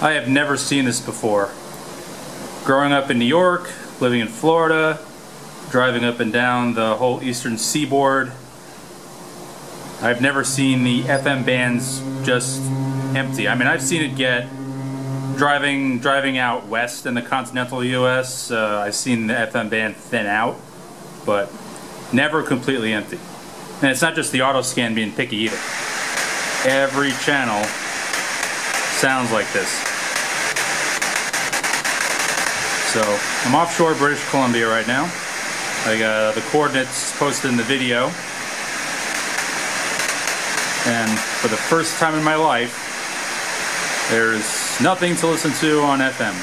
I have never seen this before. Growing up in New York, living in Florida, driving up and down the whole eastern seaboard, I've never seen the FM bands just empty. I mean, I've seen it get driving driving out west in the continental U.S. Uh, I've seen the FM band thin out, but never completely empty. And it's not just the auto scan being picky either. Every channel sounds like this. So I'm offshore British Columbia right now. I got the coordinates posted in the video. And for the first time in my life, there's nothing to listen to on FM.